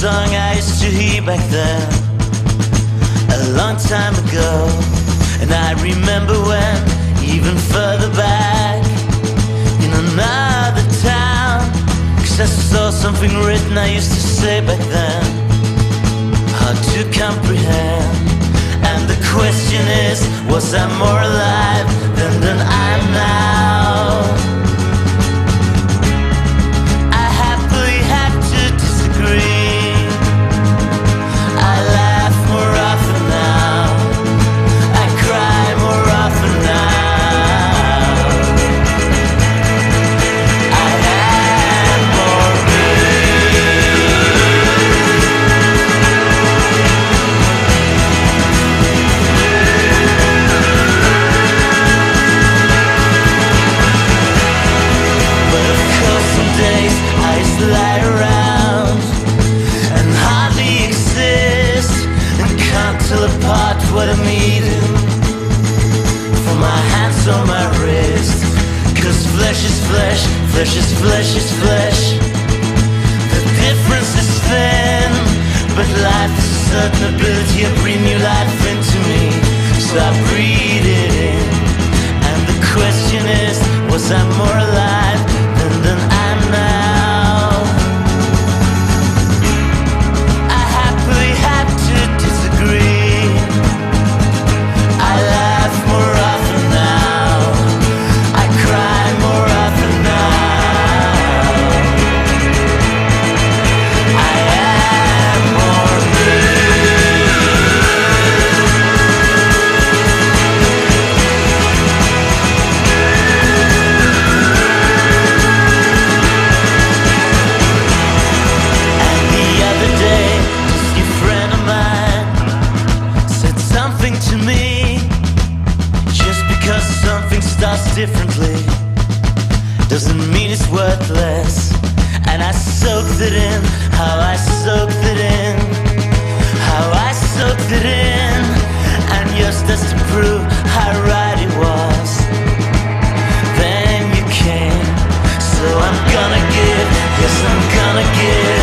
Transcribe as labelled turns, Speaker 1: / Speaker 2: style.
Speaker 1: song I used to hear back then. A long time ago. And I remember when, even further back, in another town. Cause I saw something written I used to say back then. Hard to comprehend. And the question is, was I more alive than, than I hands my wrist. Cause flesh is flesh, flesh is flesh is flesh. The difference is thin, but life is a certain ability to bring new life into me. So I breathe it in. doesn't mean it's worthless. And I soaked it in, how I soaked it in, how I soaked it in. And yours does to prove how right it was. Then you came, so I'm gonna give, yes, I'm gonna give.